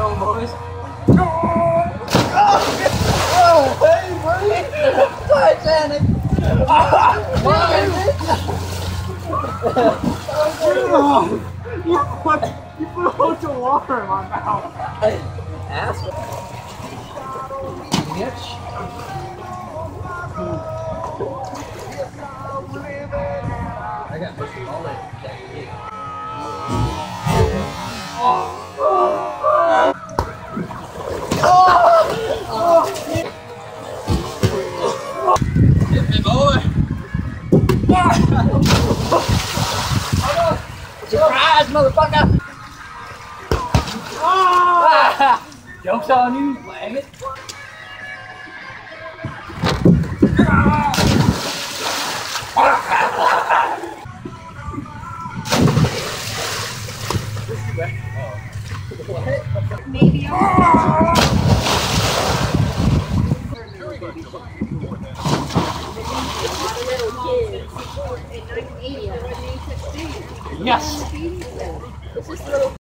going, boys. No! Oh, hey, buddy! Titanic! you put you put a bunch of water in my mouth. Ass. Bitch. I got Mr. Mullet. Surprise, motherfucker! It. Maybe Yes.